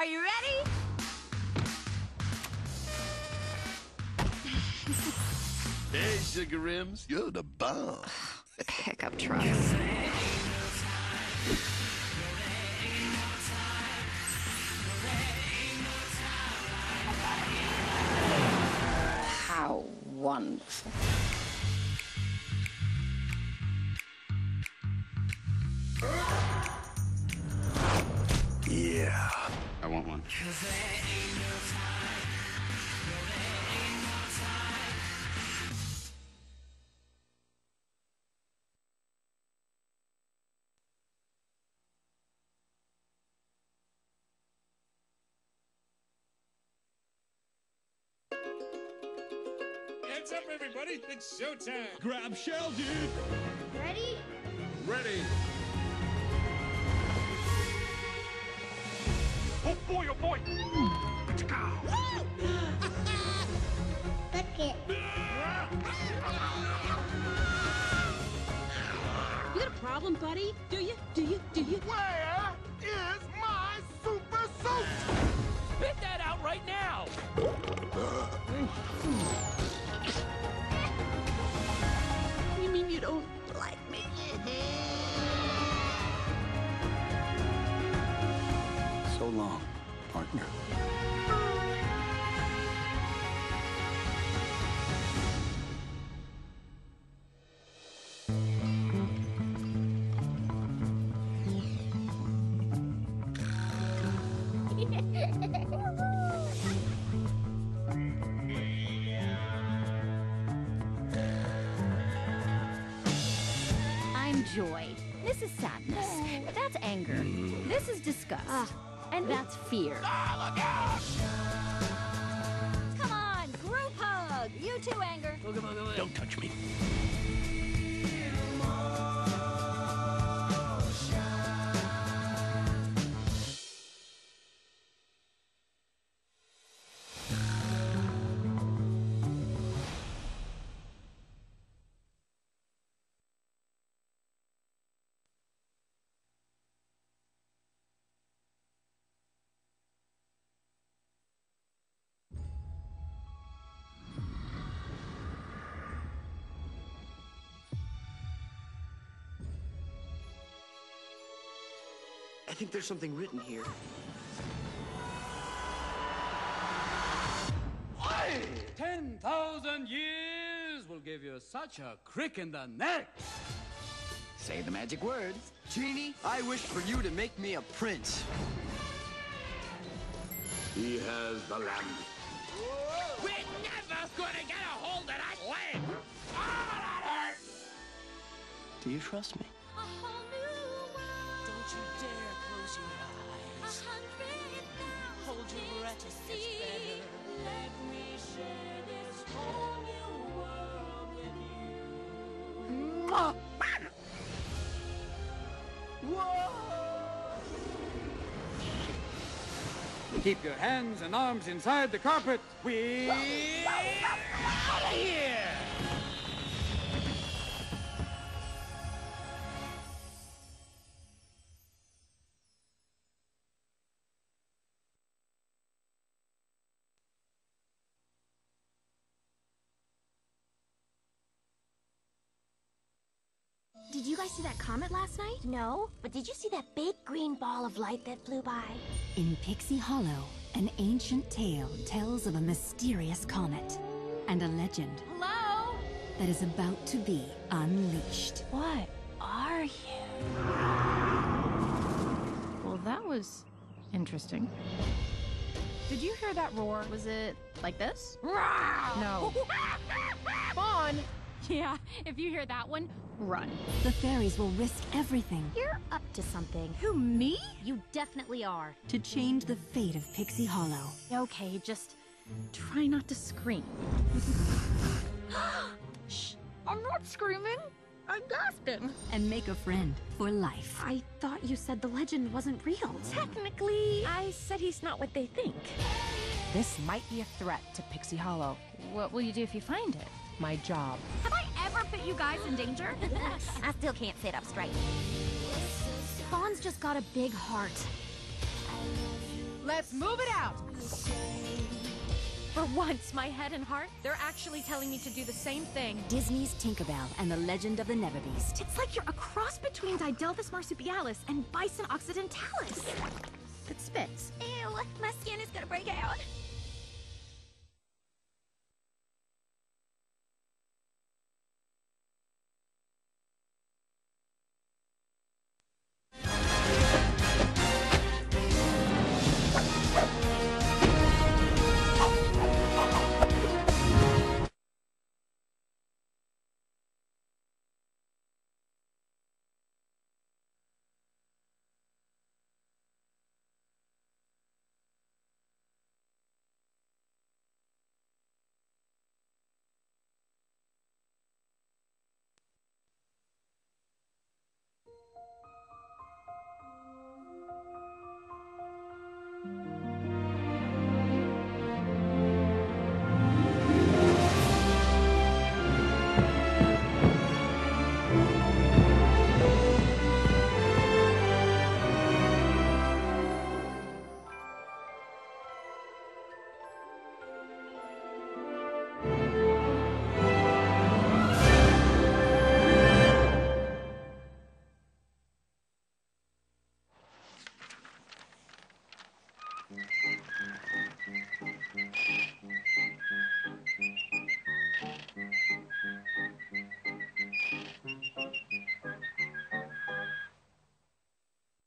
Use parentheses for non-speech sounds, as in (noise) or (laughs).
Are you ready? Hey, Sugar Rims, you're the bomb. Pickup truck. How wonderful. Yeah. I want one. Hands up, everybody! It's showtime! Grab shell, dude. Ready? Ready? Problem, buddy? Do you? Do you? Do you? Where is my super suit? Spit that out right now! You mean you don't like me? So long, partner. Joy. This is sadness. That's anger. Mm-hmm. This is disgust. Ah. And that's fear. Ah, Come on, group hug. You too, anger. Don't touch me. Think there's something written here. Ten thousand years will give you such a crick in the neck! Say the magic words. Genie, I wish for you to make me a prince. He has the lamb. We're never gonna get a hold of that land! Oh, that hurts! Do you trust me? Don't you dare close your eyes. Hold your breath, it gets better. Let me share this whole new world with you. Keep your hands and arms inside the carpet. We out of here! Guys see that comet last night? No, but did you see that big green ball of light that flew by? In Pixie Hollow, an ancient tale tells of a mysterious comet and a legend Hello? that is about to be unleashed. What are you? Well, that was interesting. Did you hear that roar? Was it like this? No. (laughs) Fawn! Yeah, if you hear that one, run. The fairies will risk everything You're up to something. Who, me? You definitely are. to change the fate of Pixie Hollow. Okay, just try not to scream. (gasps) Shh. I'm not screaming. I'm gasping. and make a friend for life. I thought you said the legend wasn't real. Technically, I said he's not what they think. This might be a threat to Pixie Hollow. what will you do if you find it? My job. Have I ever put you guys in danger? (laughs) I still can't sit up straight. Fawn's just got a big heart. Let's move it out! For once, my head and heart, they're actually telling me to do the same thing. Disney's Tinkerbell and the Legend of the Neverbeast. It's like you're a cross between Didelphis marsupialis and Bison occidentalis. It spits. Ew, my skin is gonna break out. Thank you.